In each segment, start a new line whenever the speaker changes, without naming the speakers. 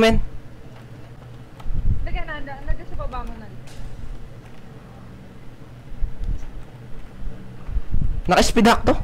men.
Lagyan na, na- lagyan sa pabangunan.
Naka-speed hack to.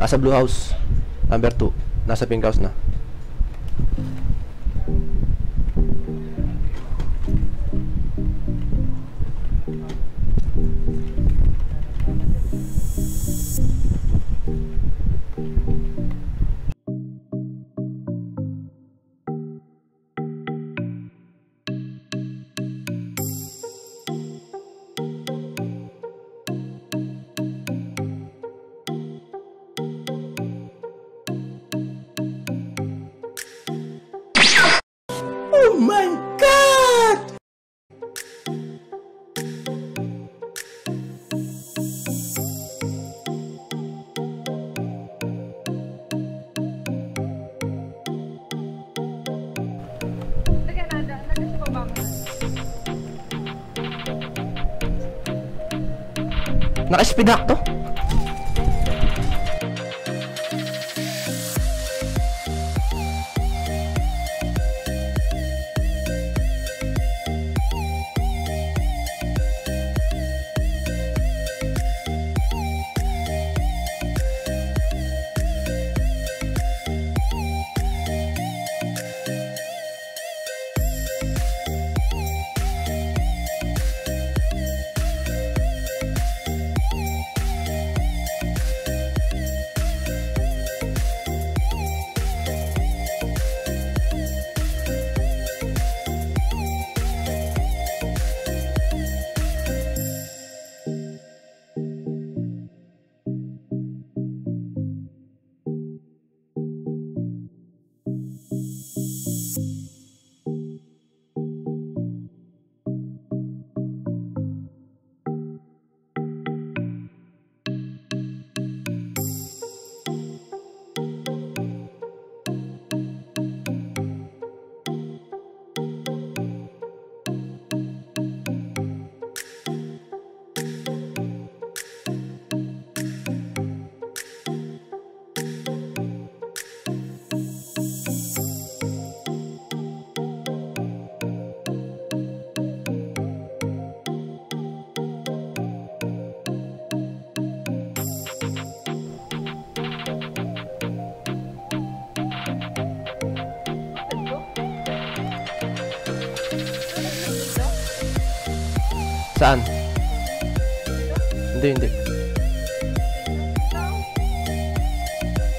Nasa blue house. Number 2. Nasa pink house na. Naka-speed hack to. Saan? Hindi, hindi.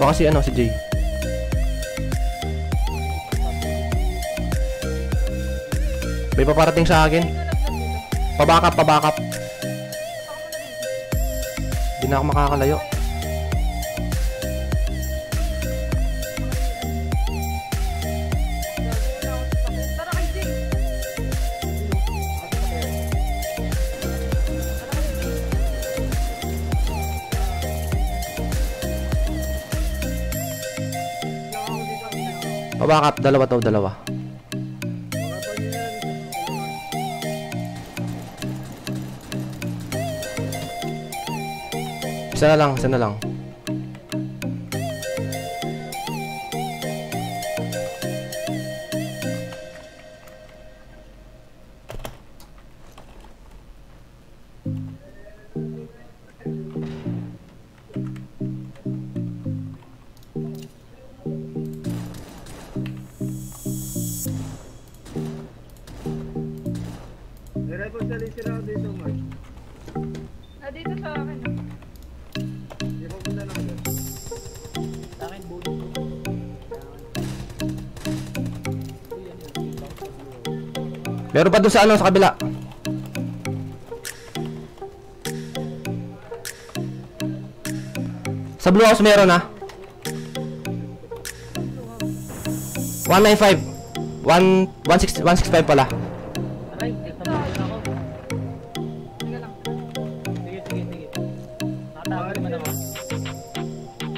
Baka si ano, si Jay. May paparating sa akin. Pabakap, pabakap. Hindi na ako makakalayo. Pabakap, dalawa to, dalawa. Isa na lang, isa na lang.
Raw dito, Mark.
Ah, dito sa akin.
Hindi ko muna lang agad.
Sa akin, bonus ko.
Meron pa doon sa ano, sa kabila. Sa Blue House meron ha. 195. 1 160 165 pala.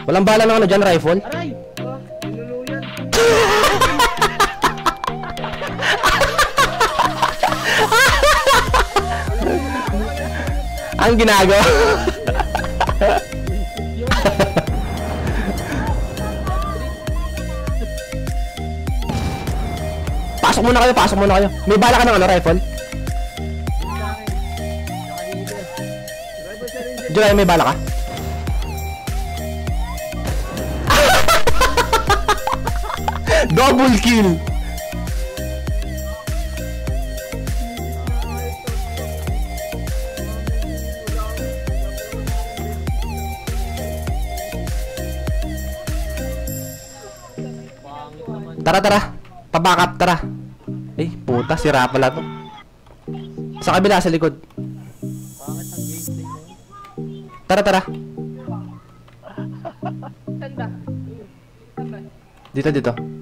Walang bala ng ano dyan, rifle?
Aray!
Ah.
Ang ginagawa. pasok muna kayo, pasok muna kayo. May bala ka ng ano, rifle? July, may bala ka? Double kill! Tara, tara. Pabackup, tara. Eh, puta, sira pala to. Sa kabila, sa likod. Tara, tara. Dito, dito.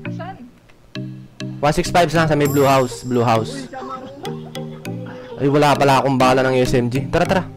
Saan?
165 lang sa may blue house. Blue house. Ay, wala pala akong bala ng SMG. Tara, tara.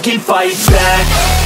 Fucking fight back?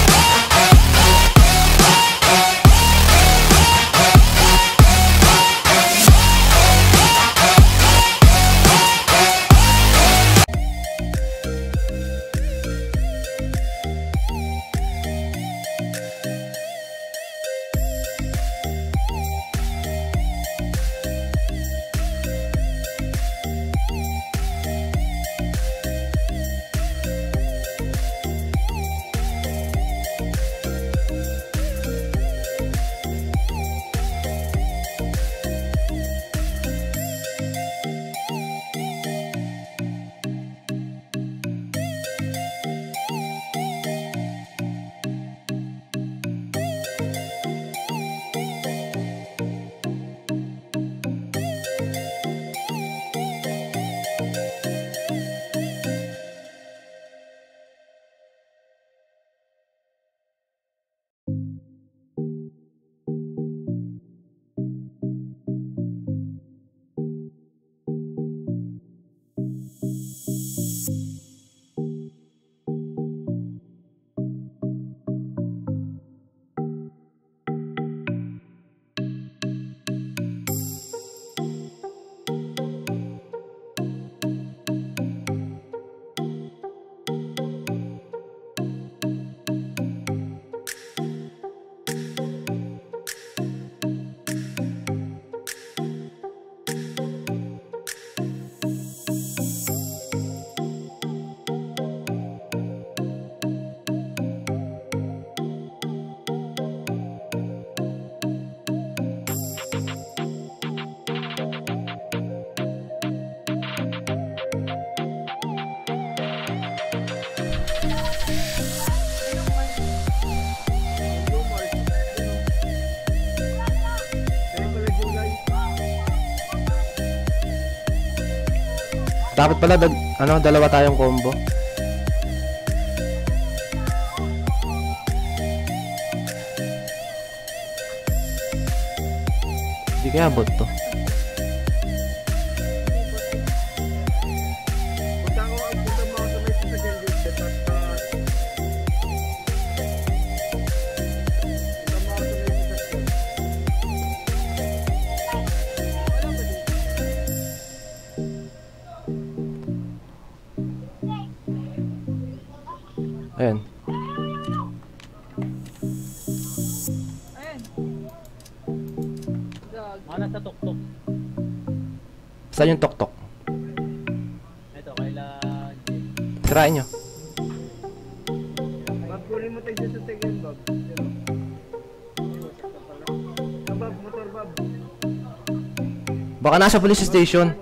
Dapat pala, dag, ano, dalawa tayong combo. Hindi kaya bot to. Saan yung tok-tok?
Ito, kaila.
Sirain nyo.
Bob, kunin mo tayo sa sasakyan, Bob. Bob, motor, Bob.
Baka nasa police station.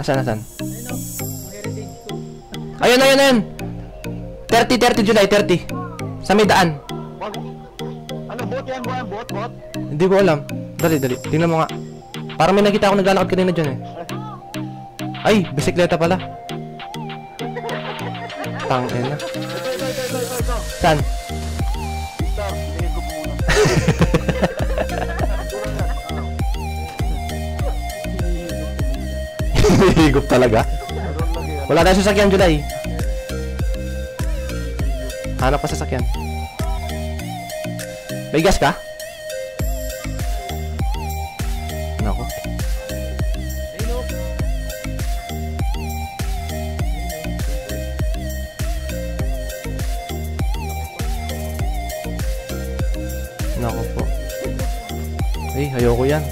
Asan, asan?
Ayun,
ayun, ayun! 30, 30 July, 30. Sa may daan.
Bot? Bot?
Hindi ko alam. Dali, dali. Tingnan mo nga. Parang may nakita ako naglalakad kanina dyan eh. Ay, bisikleta pala. Tang
ito, ito.
Saan?
Ito, tingin ko muna.
Higop talaga. Wala tayong sasakyan, July. Hanap pa sasakyan. May gas ka? Ayoko yan.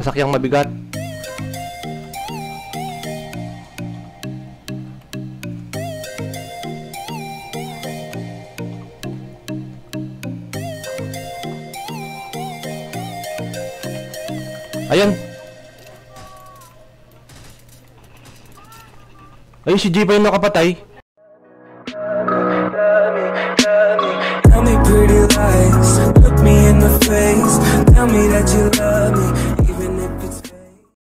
Sasakyang mabigat. Ayun. Ayun, si G pa yung.